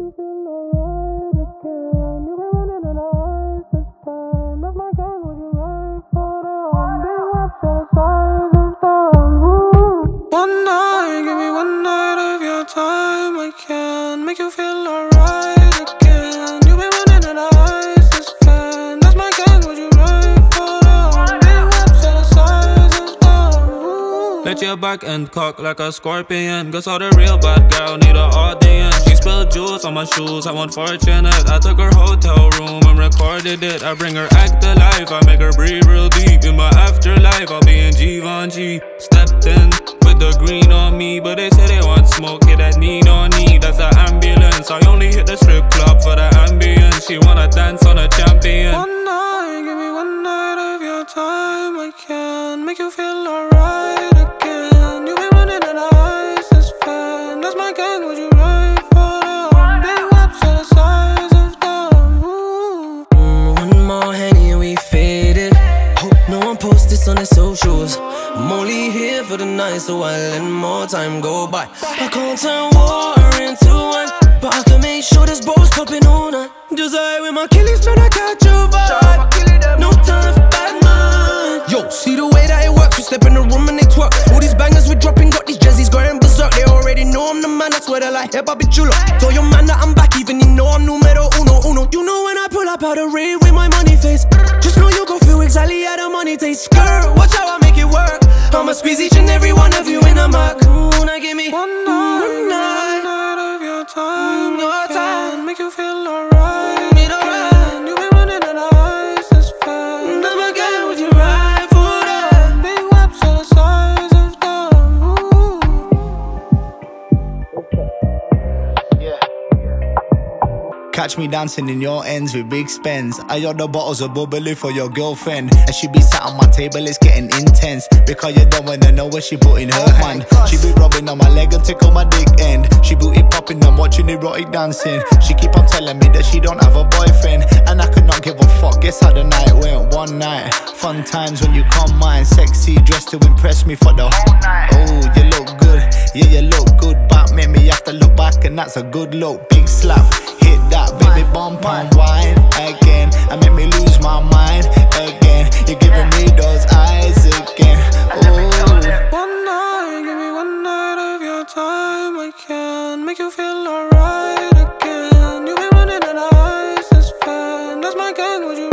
you feel alright again. You been running an. That's my gang, would you for. One night, give me one night of your time. I can make you feel alright again. You been running an. That's my gang, would you for. Let your back end cock like a scorpion. Guess all the real bad girl need a audience. Spilled juice on my shoes, I'm unfortunate. I took her hotel room and recorded it. I bring her act to life, I make her breathe real deep. In my afterlife, I'll be in Givenchy. Stepped in with the green on me, but they say they want smoke. Yeah, that need on need, that's an ambulance. I only hit the strip club for the ambience. She wanna dance on a champion. One night, give me one night of your time. I can make you feel alright on their socials. I'm only here for the night, so I let more time go by. I can't turn war into one, but I can make sure there's balls popping all night. Just I with my killies I catch a vibe. No time for bad man. Yo, see the way that it works. We step in the room and they twerk. All these bangers we dropping, got these jerseys going berserk. They already know I'm the man. That's where they like hip hop, chulo. Tell your man that I'm back, even you know I'm numero uno uno. You know when I pull up out the rain with my money face. Exactly how the money tastes. Girl, watch how I make it work. I'ma squeeze each and every one of you in a mug. Ooh, now give me One night, one night. of your time. Your time. make you feel alright Catch me dancing in your ends with big spends. I order bottles of bubbly for your girlfriend. And she be sat on my table, it's getting intense. Because you don't wanna know where she put in her hand. She be rubbing on my leg and tickle my dick end. She booty popping, I'm watching erotic dancing. She keep on telling me that she don't have a boyfriend. And I could not give a fuck, guess how the night went. One night, fun times when you come mine. Sexy, dressed to impress me for the whole night. Oh, you look good, yeah, you look good. But make me have to look back, and that's a good look. Big slap, hit that me bump and wine again. I make me lose my mind again. You're giving me those eyes again. Ooh. One night, give me one night of your time. I can make you feel alright again. You've been running on ice, that's fine. That's my gang, would you